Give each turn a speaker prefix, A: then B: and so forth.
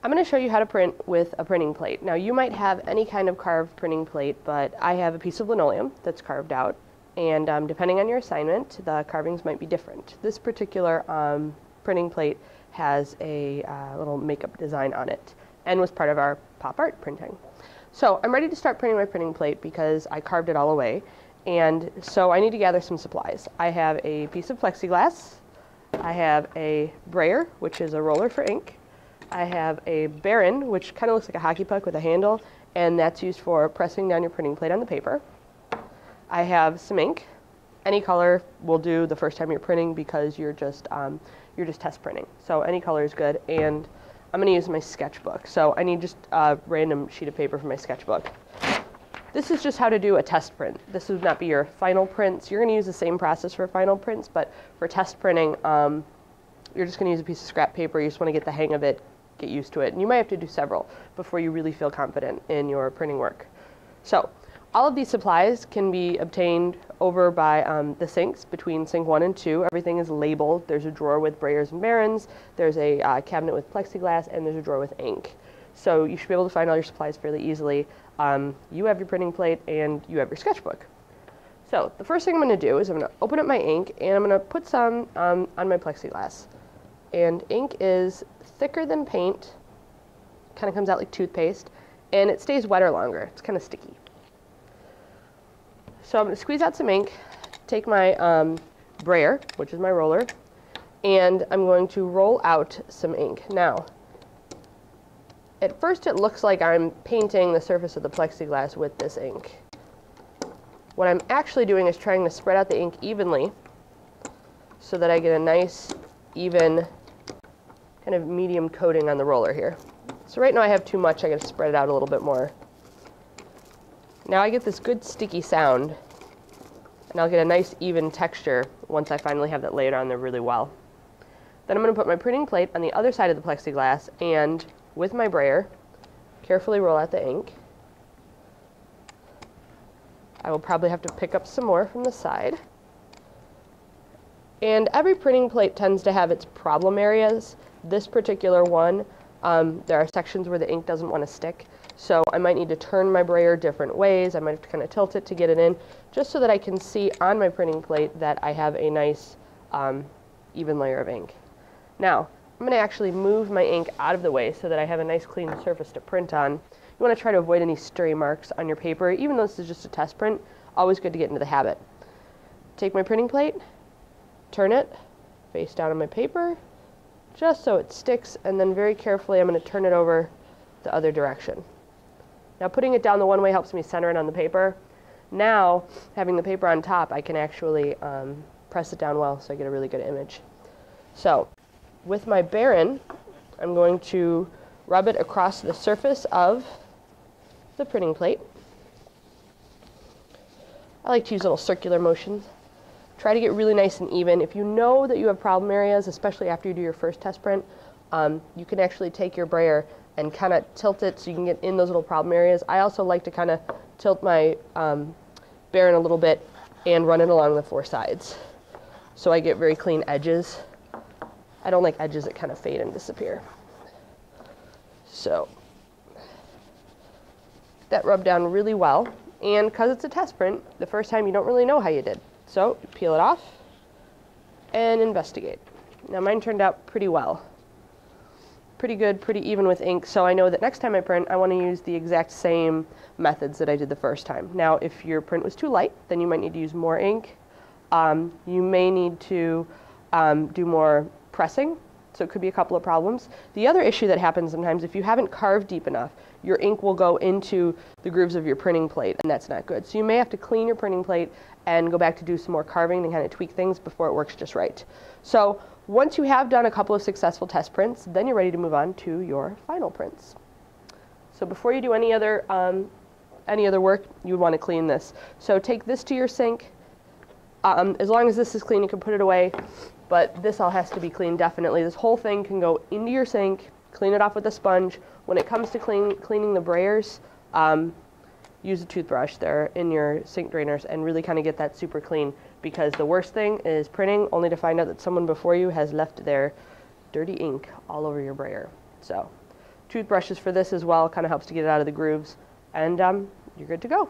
A: I'm going to show you how to print with a printing plate. Now you might have any kind of carved printing plate, but I have a piece of linoleum that's carved out and um, depending on your assignment, the carvings might be different. This particular um, printing plate has a uh, little makeup design on it and was part of our pop art printing. So I'm ready to start printing my printing plate because I carved it all away and so I need to gather some supplies. I have a piece of plexiglass, I have a brayer, which is a roller for ink, I have a baren, which kind of looks like a hockey puck with a handle, and that's used for pressing down your printing plate on the paper. I have some ink. Any color will do the first time you're printing because you're just um, you're just test printing. So any color is good. And I'm going to use my sketchbook. So I need just a random sheet of paper for my sketchbook. This is just how to do a test print. This would not be your final prints. You're going to use the same process for final prints, but for test printing, um, you're just going to use a piece of scrap paper. You just want to get the hang of it, get used to it. And you might have to do several before you really feel confident in your printing work. So all of these supplies can be obtained over by um, the sinks between sink one and two. Everything is labeled. There's a drawer with brayers and barens. There's a uh, cabinet with plexiglass, and there's a drawer with ink. So you should be able to find all your supplies fairly easily. Um, you have your printing plate and you have your sketchbook. So the first thing I'm going to do is I'm going to open up my ink and I'm going to put some um, on my plexiglass. And ink is thicker than paint, kind of comes out like toothpaste, and it stays wetter longer. It's kind of sticky. So I'm going to squeeze out some ink, take my um, brayer, which is my roller, and I'm going to roll out some ink. Now, at first it looks like I'm painting the surface of the plexiglass with this ink. What I'm actually doing is trying to spread out the ink evenly so that I get a nice, even kind of medium coating on the roller here. So right now I have too much, I gotta spread it out a little bit more. Now I get this good sticky sound, and I'll get a nice even texture once I finally have that laid on there really well. Then I'm gonna put my printing plate on the other side of the plexiglass, and with my brayer, carefully roll out the ink. I will probably have to pick up some more from the side. And every printing plate tends to have its problem areas. This particular one, um, there are sections where the ink doesn't want to stick. So I might need to turn my brayer different ways. I might have to kind of tilt it to get it in, just so that I can see on my printing plate that I have a nice um, even layer of ink. Now, I'm going to actually move my ink out of the way so that I have a nice clean surface to print on. You want to try to avoid any stray marks on your paper. Even though this is just a test print, always good to get into the habit. Take my printing plate, turn it face down on my paper, just so it sticks, and then very carefully I'm going to turn it over the other direction. Now putting it down the one way helps me center it on the paper. Now, having the paper on top, I can actually um, press it down well so I get a really good image. So, with my baren, I'm going to rub it across the surface of the printing plate. I like to use little circular motions. Try to get really nice and even. If you know that you have problem areas, especially after you do your first test print, um, you can actually take your brayer and kind of tilt it so you can get in those little problem areas. I also like to kind of tilt my um, a little bit and run it along the four sides. So I get very clean edges. I don't like edges that kind of fade and disappear. So that rubbed down really well. And because it's a test print, the first time you don't really know how you did. So peel it off and investigate. Now mine turned out pretty well. Pretty good, pretty even with ink, so I know that next time I print, I want to use the exact same methods that I did the first time. Now, if your print was too light, then you might need to use more ink. Um, you may need to um, do more pressing, so it could be a couple of problems. The other issue that happens sometimes, if you haven't carved deep enough, your ink will go into the grooves of your printing plate, and that's not good. So you may have to clean your printing plate and go back to do some more carving and kind of tweak things before it works just right. So once you have done a couple of successful test prints, then you're ready to move on to your final prints. So before you do any other, um, any other work, you would want to clean this. So take this to your sink. Um, as long as this is clean, you can put it away, but this all has to be cleaned definitely. This whole thing can go into your sink, clean it off with a sponge. When it comes to clean, cleaning the brayers, um, use a toothbrush there in your sink drainers and really kind of get that super clean because the worst thing is printing only to find out that someone before you has left their dirty ink all over your brayer. So toothbrushes for this as well, kind of helps to get it out of the grooves, and um, you're good to go.